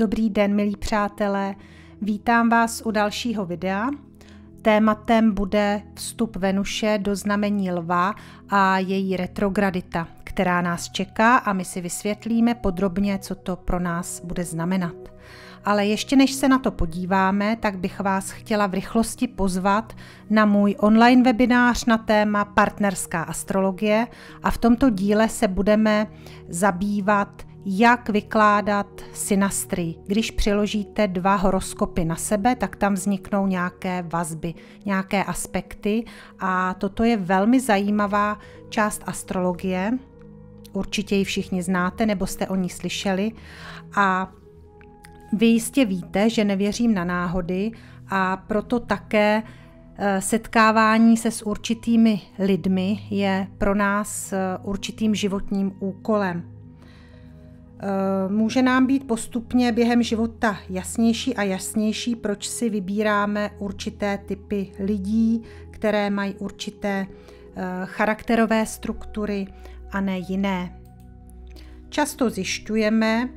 Dobrý den, milí přátelé. Vítám vás u dalšího videa. Tématem bude vstup Venuše do znamení lva a její retrogradita, která nás čeká a my si vysvětlíme podrobně, co to pro nás bude znamenat. Ale ještě než se na to podíváme, tak bych vás chtěla v rychlosti pozvat na můj online webinář na téma partnerská astrologie a v tomto díle se budeme zabývat jak vykládat synastrii. Když přiložíte dva horoskopy na sebe, tak tam vzniknou nějaké vazby, nějaké aspekty a toto je velmi zajímavá část astrologie. Určitě ji všichni znáte nebo jste o ní slyšeli a vy jistě víte, že nevěřím na náhody a proto také eh, setkávání se s určitými lidmi je pro nás eh, určitým životním úkolem. Eh, může nám být postupně během života jasnější a jasnější, proč si vybíráme určité typy lidí, které mají určité charakterové struktury a ne jiné. Často zjišťujeme,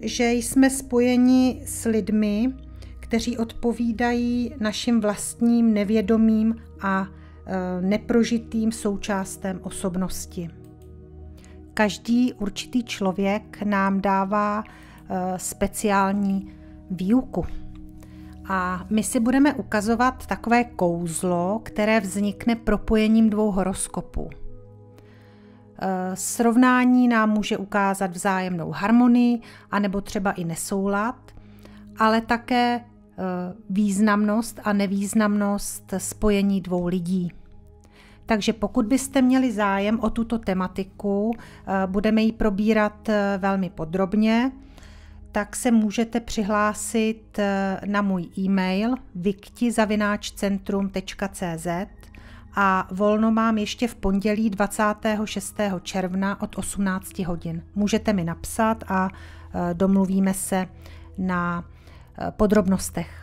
že jsme spojeni s lidmi, kteří odpovídají našim vlastním nevědomým a e, neprožitým součástem osobnosti. Každý určitý člověk nám dává e, speciální výuku. A my si budeme ukazovat takové kouzlo, které vznikne propojením dvou horoskopů. Eh, srovnání nám může ukázat vzájemnou harmonii, anebo třeba i nesoulad, ale také eh, významnost a nevýznamnost spojení dvou lidí. Takže pokud byste měli zájem o tuto tematiku, eh, budeme ji probírat velmi podrobně, tak se můžete přihlásit na můj e-mail viktizavináčcentrum.cz a volno mám ještě v pondělí 26. června od 18 hodin. Můžete mi napsat a domluvíme se na podrobnostech.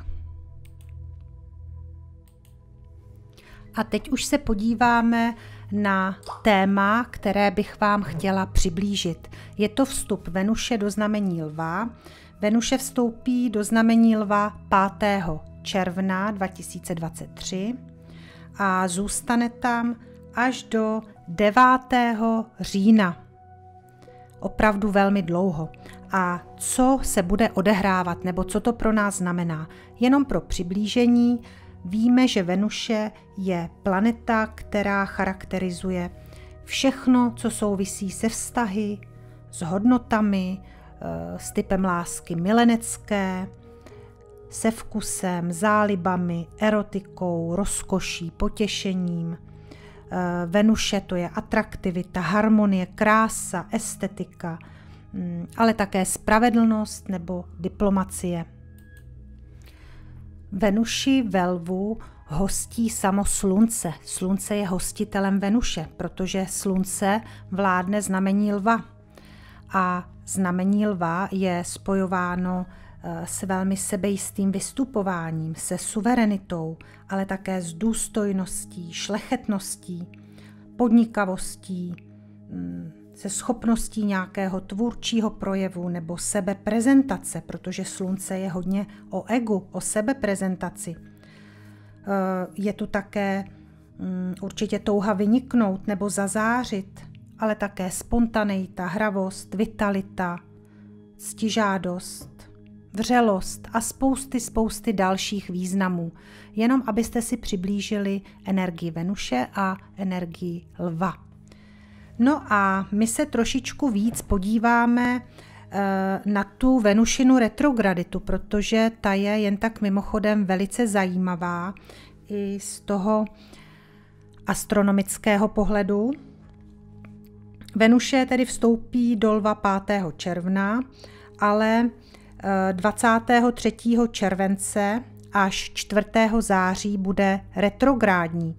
A teď už se podíváme na téma, které bych vám chtěla přiblížit. Je to vstup Venuše do znamení lva. Venuše vstoupí do znamení lva 5. června 2023 a zůstane tam až do 9. října. Opravdu velmi dlouho. A co se bude odehrávat, nebo co to pro nás znamená? Jenom pro přiblížení víme, že Venuše je planeta, která charakterizuje všechno, co souvisí se vztahy, s hodnotami, eh, s typem lásky milenecké, se vkusem, zálibami, erotikou, rozkoší, potěšením. Eh, Venuše to je atraktivita, harmonie, krása, estetika, mm, ale také spravedlnost nebo diplomacie. Venuši ve lvu hostí samo slunce. Slunce je hostitelem Venuše, protože slunce vládne znamení lva. A znamení lva je spojováno Eh, s velmi sebejistým vystupováním, se suverenitou, ale také s důstojností, šlechetností, podnikavostí, mm, se schopností nějakého tvůrčího projevu nebo sebeprezentace, protože slunce je hodně o egu, o sebeprezentaci. Eh, je tu také mm, určitě touha vyniknout nebo zazářit, ale také spontaneita, hravost, vitalita, stižádost, vřelost a spousty, spousty dalších významů, jenom abyste si přiblížili energii Venuše a energii Lva. No a my se trošičku víc podíváme eh, na tu Venušinu retrograditu, protože ta je jen tak mimochodem velice zajímavá i z toho astronomického pohledu. Venuše tedy vstoupí do Lva 5. června, ale 23. července až 4. září bude retrográdní.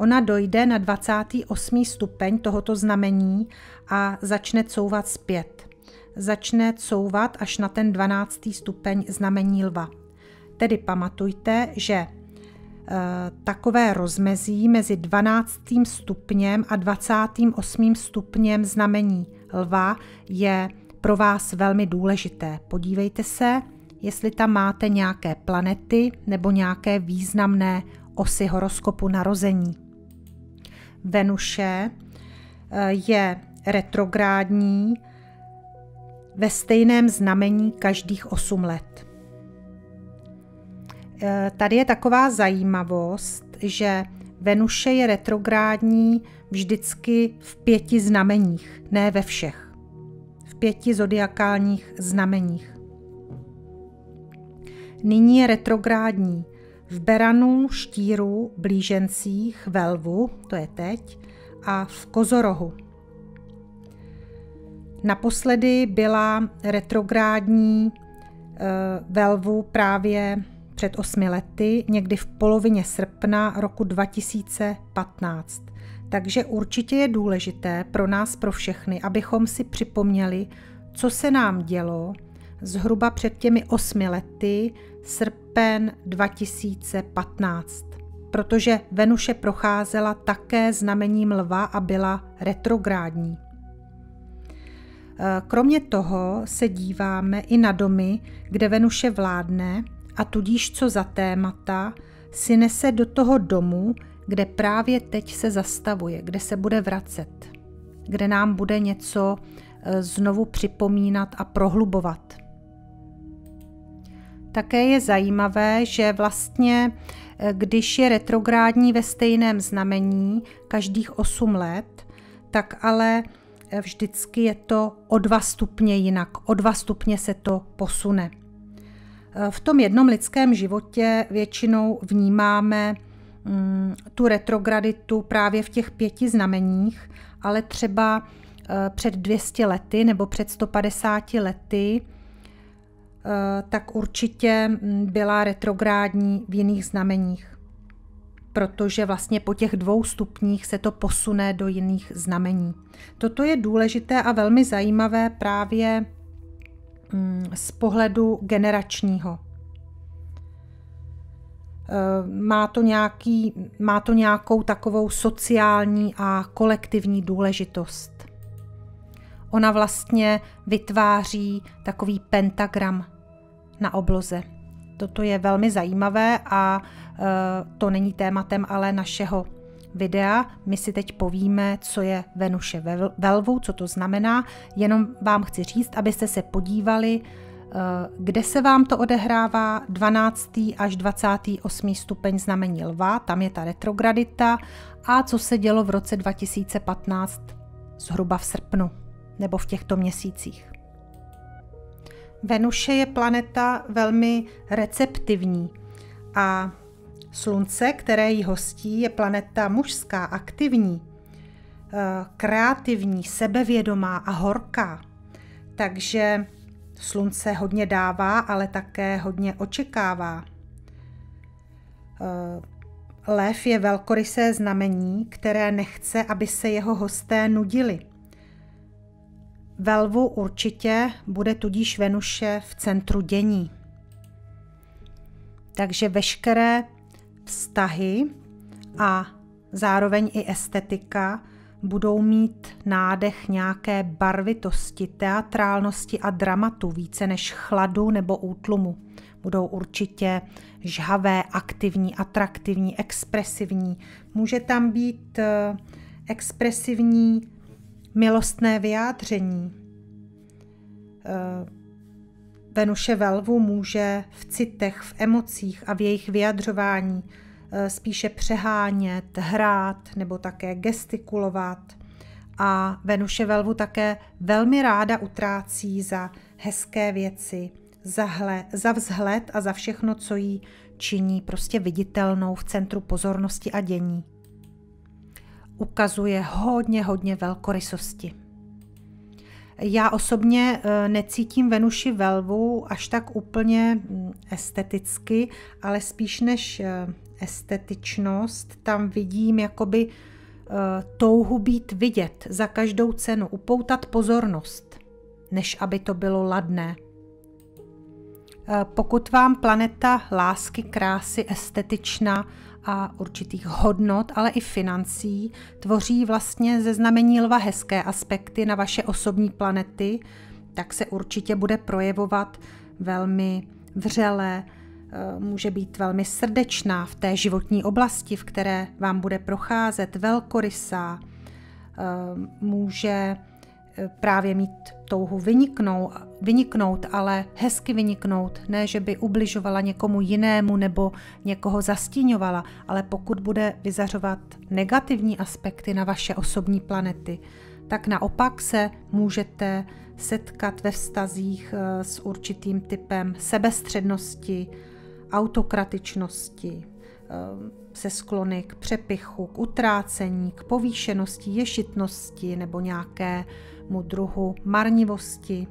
Ona dojde na 28. stupeň tohoto znamení a začne couvat zpět. Začne couvat až na ten 12. stupeň znamení lva. Tedy pamatujte, že e, takové rozmezí mezi 12. stupněm a 28. stupněm znamení lva je pro vás velmi důležité. Podívejte se, jestli tam máte nějaké planety nebo nějaké významné osy horoskopu narození. Venuše eh, je retrográdní ve stejném znamení každých 8 let. Eh, tady je taková zajímavost, že Venuše je retrográdní vždycky v pěti znameních, ne ve všech. V pěti zodiakálních znameních. Nyní je retrográdní v Beranu, Štíru, Blížencích, Velvu, to je teď, a v Kozorohu. Naposledy byla retrográdní e, Velvu právě před osmi lety, někdy v polovině srpna roku 2015. Takže určitě je důležité pro nás, pro všechny, abychom si připomněli, co se nám dělo zhruba před těmi osmi lety, srpen 2015. Protože Venuše procházela také znamením lva a byla retrográdní. Kromě toho se díváme i na domy, kde Venuše vládne a tudíž co za témata si nese do toho domu, kde právě teď se zastavuje, kde se bude vracet, kde nám bude něco eh, znovu připomínat a prohlubovat. Také je zajímavé, že vlastně, eh, když je retrográdní ve stejném znamení každých 8 let, tak ale eh, vždycky je to o dva stupně jinak, o dva stupně se to posune. V tom jednom lidském životě většinou vnímáme mm, tu retrograditu právě v těch pěti znameních, ale třeba eh, před 200 lety nebo před 150 lety, eh, tak určitě mm, byla retrográdní v jiných znameních. Protože vlastně po těch dvou stupních se to posune do jiných znamení. Toto je důležité a velmi zajímavé právě Mm, z pohledu generačního. Eh, má to, nějaký, má to nějakou takovou sociální a kolektivní důležitost. Ona vlastně vytváří takový pentagram na obloze. Toto je velmi zajímavé a eh, to není tématem ale našeho videa. My si teď povíme, co je Venuše ve lvu, co to znamená. Jenom vám chci říct, abyste se podívali, eh, kde se vám to odehrává 12. až 28. stupeň znamení lva, tam je ta retrogradita a co se dělo v roce 2015 zhruba v srpnu nebo v těchto měsících. Venuše je planeta velmi receptivní a Slunce, které ji hostí, je planeta mužská, aktivní, eh, kreativní, sebevědomá a horká. Takže slunce hodně dává, ale také hodně očekává. Eh, lev je velkorysé znamení, které nechce, aby se jeho hosté nudili. Velvu určitě bude tudíž Venuše v centru dění. Takže veškeré vztahy a zároveň i estetika budou mít nádech nějaké barvitosti, teatrálnosti a dramatu více než chladu nebo útlumu. Budou určitě žhavé, aktivní, atraktivní, expresivní. Může tam být eh, expresivní milostné vyjádření. Eh, Venuše ve lvu může v citech, v emocích a v jejich vyjadřování eh, spíše přehánět, hrát nebo také gestikulovat. A Venuše ve lvu také velmi ráda utrácí za hezké věci, za, hle, za vzhled a za všechno, co jí činí prostě viditelnou v centru pozornosti a dění. Ukazuje hodně, hodně velkorysosti. Já osobně eh, necítím Venuši velvu až tak úplně mm, esteticky, ale spíš než eh, estetičnost, tam vidím jakoby eh, touhu být vidět za každou cenu, upoutat pozornost, než aby to bylo ladné. Pokud vám planeta lásky, krásy, estetična a určitých hodnot, ale i financí tvoří vlastně ze znamení lva hezké aspekty na vaše osobní planety, tak se určitě bude projevovat velmi vřele, eh, může být velmi srdečná v té životní oblasti, v které vám bude procházet, velkorysá, eh, může právě mít touhu vyniknout, vyniknout, ale hezky vyniknout, ne, že by ubližovala někomu jinému nebo někoho zastíňovala, ale pokud bude vyzařovat negativní aspekty na vaše osobní planety, tak naopak se můžete setkat ve vztazích eh, s určitým typem sebestřednosti, autokratičnosti, eh, se sklony k přepichu, k utrácení, k povýšenosti, ješitnosti nebo nějakému druhu marnivosti,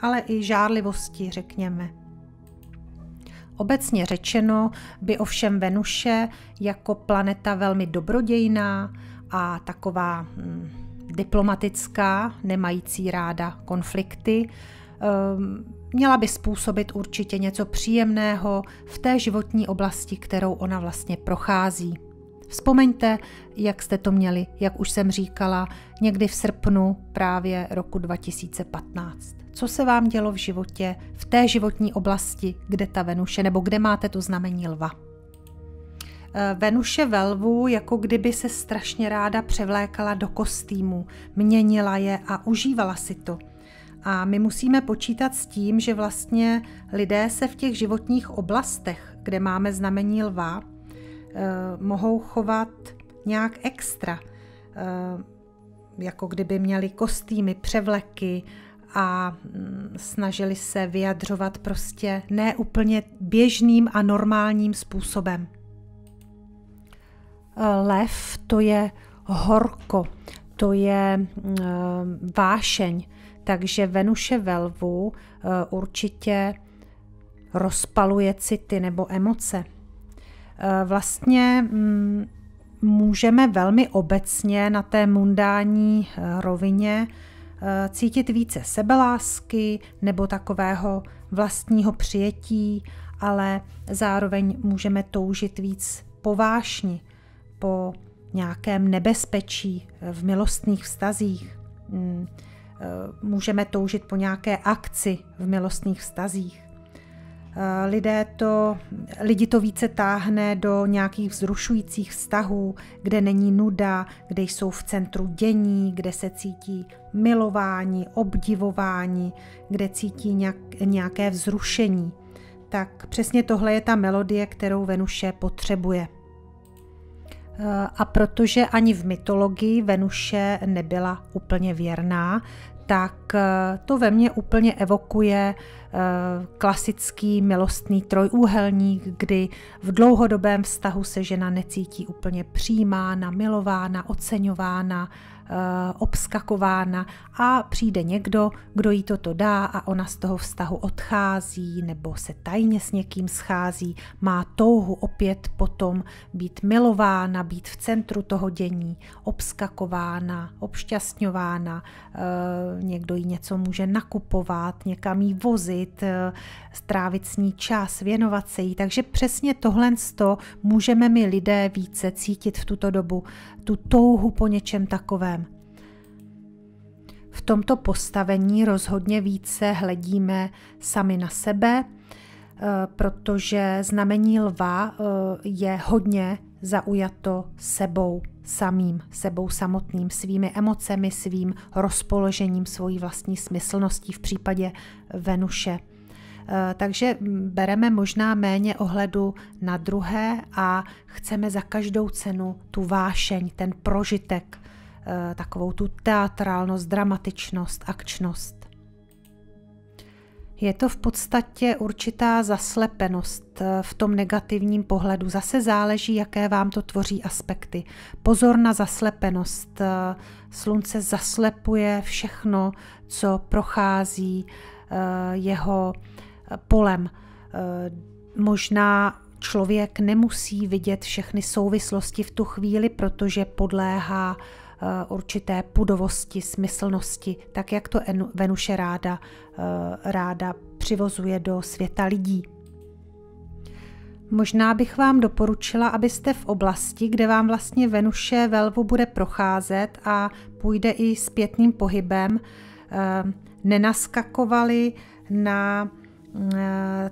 ale i žárlivosti, řekněme. Obecně řečeno by ovšem Venuše jako planeta velmi dobrodějná a taková hm, diplomatická, nemající ráda konflikty, ehm, měla by způsobit určitě něco příjemného v té životní oblasti, kterou ona vlastně prochází. Vzpomeňte, jak jste to měli, jak už jsem říkala, někdy v srpnu právě roku 2015. Co se vám dělo v životě, v té životní oblasti, kde ta Venuše, nebo kde máte to znamení lva? Eh, Venuše ve lvu jako kdyby se strašně ráda převlékala do kostýmu, měnila je a užívala si to. A my musíme počítat s tím, že vlastně lidé se v těch životních oblastech, kde máme znamení lva, mohou chovat nějak extra, eh, jako kdyby měli kostýmy, převleky a mm, snažili se vyjadřovat prostě neúplně běžným a normálním způsobem. Lev to je horko, to je mm, vášeň, takže Venuše ve lvu eh, určitě rozpaluje city nebo emoce. Eh, vlastně mm, můžeme velmi obecně na té mundání eh, rovině cítit více sebelásky nebo takového vlastního přijetí, ale zároveň můžeme toužit víc po vášni, po nějakém nebezpečí v milostných vztazích. Mm, eh, můžeme toužit po nějaké akci v milostných vztazích. Eh, lidé to, lidi to více táhne do nějakých vzrušujících vztahů, kde není nuda, kde jsou v centru dění, kde se cítí milování, obdivování, kde cítí nějak, nějaké vzrušení. Tak přesně tohle je ta melodie, kterou Venuše potřebuje. A protože ani v mytologii Venuše nebyla úplně věrná, tak eh, to ve mně úplně evokuje eh, klasický milostný trojúhelník, kdy v dlouhodobém vztahu se žena necítí úplně přijímána, milována, oceňována, obskakována a přijde někdo, kdo jí toto dá a ona z toho vztahu odchází nebo se tajně s někým schází, má touhu opět potom být milována, být v centru toho dění, obskakována, obšťastňována, eh, někdo jí něco může nakupovat, někam jí vozit, eh, strávit s ní čas, věnovat se jí. Takže přesně tohle můžeme my lidé více cítit v tuto dobu, tu touhu po něčem takovém. V tomto postavení rozhodně více hledíme sami na sebe, eh, protože znamení lva eh, je hodně zaujato sebou samým, sebou samotným, svými emocemi, svým rozpoložením, svojí vlastní smyslností v případě Venuše. Eh, takže bereme možná méně ohledu na druhé a chceme za každou cenu tu vášeň, ten prožitek, eh, takovou tu teatrálnost, dramatičnost, akčnost. Je to v podstatě určitá zaslepenost eh, v tom negativním pohledu. Zase záleží, jaké vám to tvoří aspekty. Pozor na zaslepenost. Slunce zaslepuje všechno, co prochází jeho polem. Eh, možná člověk nemusí vidět všechny souvislosti v tu chvíli, protože podléhá eh, určité pudovosti, smyslnosti, tak jak to Venuše ráda, eh, ráda přivozuje do světa lidí. Možná bych vám doporučila, abyste v oblasti, kde vám vlastně Venuše velvu bude procházet a půjde i zpětným pohybem, nenaskakovali na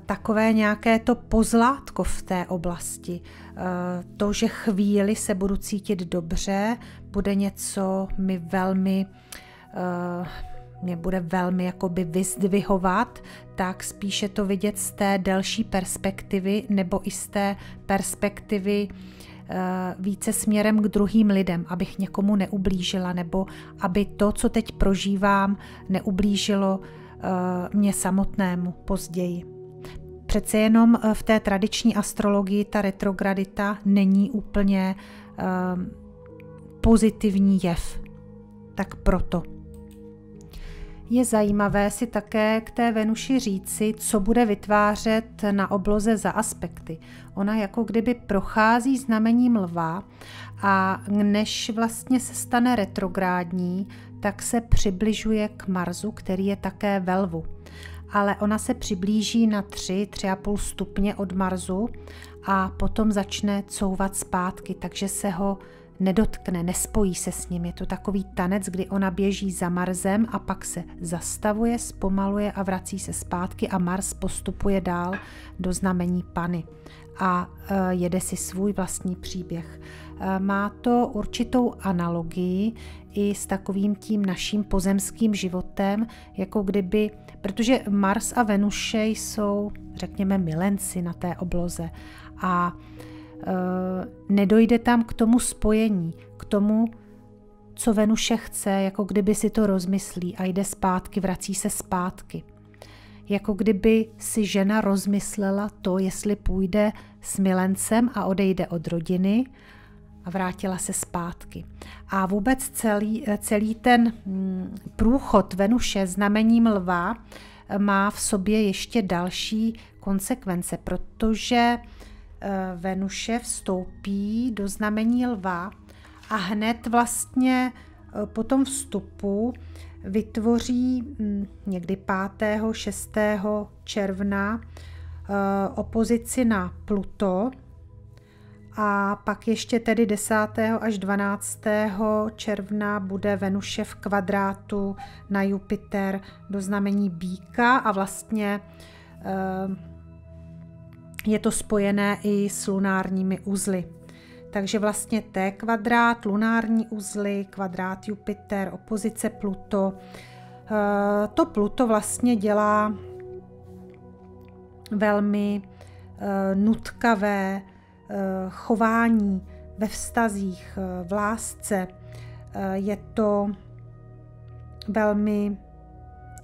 takové nějaké to pozlátko v té oblasti. Eh, to, že chvíli se budu cítit dobře, bude něco mi velmi eh, mě bude velmi jakoby vyzdvihovat, tak spíše to vidět z té delší perspektivy nebo i z té perspektivy více směrem k druhým lidem, abych někomu neublížila, nebo aby to, co teď prožívám, neublížilo Eh, mě samotnému později. Přece jenom eh, v té tradiční astrologii ta retrogradita není úplně eh, pozitivní jev. Tak proto. Je zajímavé si také k té Venuši říci, co bude vytvářet na obloze za aspekty. Ona jako kdyby prochází znamením lva a než vlastně se stane retrográdní, tak se přibližuje k Marsu, který je také ve lvu. Ale ona se přiblíží na 3, 3,5 stupně od Marsu a potom začne couvat zpátky, takže se ho nedotkne, nespojí se s ním. Je to takový tanec, kdy ona běží za Marsem a pak se zastavuje, zpomaluje a vrací se zpátky a Mars postupuje dál do znamení Pany a e, jede si svůj vlastní příběh. E, má to určitou analogii i s takovým tím naším pozemským životem, jako kdyby, protože Mars a Venuše jsou, řekněme, milenci na té obloze a e, nedojde tam k tomu spojení, k tomu, co Venuše chce, jako kdyby si to rozmyslí a jde zpátky, vrací se zpátky. Jako kdyby si žena rozmyslela to, jestli půjde s milencem a odejde od rodiny a vrátila se zpátky. A vůbec celý, celý ten mm, průchod Venuše znamením lva má v sobě ještě další konsekvence, protože eh, Venuše vstoupí do znamení lva a hned vlastně eh, po tom vstupu vytvoří mm, někdy 5. 6. června eh, opozici na Pluto, a pak ještě tedy 10. až 12. června bude Venuše v kvadrátu na Jupiter do znamení Bíka a vlastně eh, je to spojené i s lunárními uzly. Takže vlastně T kvadrát, lunární uzly, kvadrát Jupiter, opozice Pluto. Eh, to Pluto vlastně dělá velmi eh, nutkavé, Eh, chování ve vztazích, v lásce. Je to velmi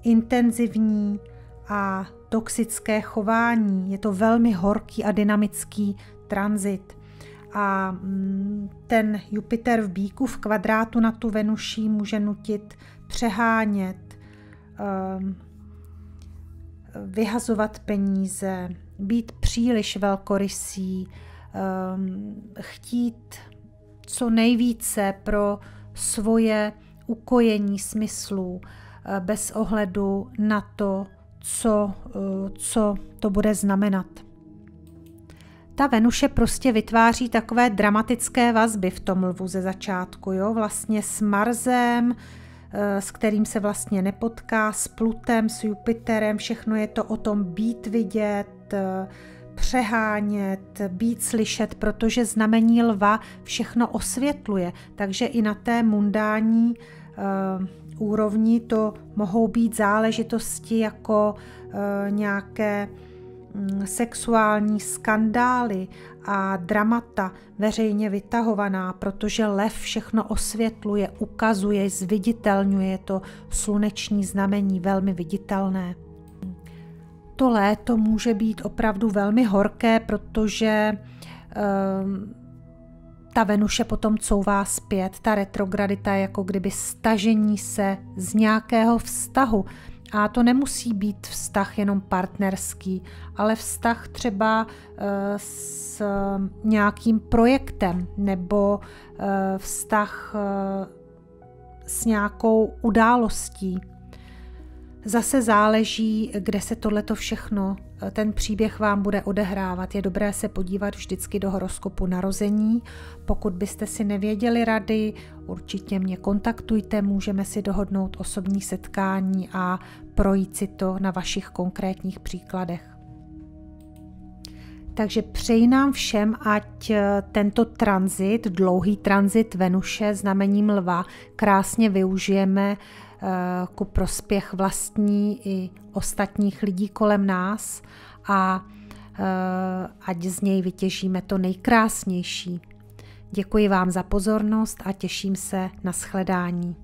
intenzivní a toxické chování. Je to velmi horký a dynamický tranzit. A mm, ten Jupiter v bíku v kvadrátu na tu Venuši může nutit přehánět, vyhazovat peníze, být příliš velkorysý, um, chtít co nejvíce pro svoje ukojení smyslů eh, bez ohledu na to, co, eh, co to bude znamenat. Ta Venuše prostě vytváří takové dramatické vazby v tom lvu ze začátku, jo? vlastně s Marzem, eh, s kterým se vlastně nepotká, s Plutem, s Jupiterem, všechno je to o tom být vidět, přehánět, být slyšet, protože znamení lva všechno osvětluje. Takže i na té mundání uh, úrovni to mohou být záležitosti jako nějaké sexuální skandály a dramata veřejně vytahovaná, protože lev všechno osvětluje, ukazuje, zviditelňuje to sluneční znamení velmi viditelné to léto může být opravdu velmi horké, protože um, ta Venuše potom couvá zpět, ta retrogradita je jako kdyby stažení se z nějakého vztahu. A to nemusí být vztah jenom partnerský, ale vztah třeba uh, s nějakým projektem nebo uh, vztah s nějakou událostí, Zase záleží, kde se tohleto všechno, ten příběh vám bude odehrávat. Je dobré se podívat vždycky do horoskopu narození. Pokud byste si nevěděli rady, určitě mě kontaktujte, můžeme si dohodnout osobní setkání a projít si to na vašich konkrétních příkladech. Takže přeji nám všem, ať tento tranzit, dlouhý tranzit Venuše znamením lva, krásně využijeme Eh, ku prospěch vlastní i ostatních lidí kolem nás a eh, ať z něj vytěžíme to nejkrásnější. Děkuji vám za pozornost a těším se na shledání.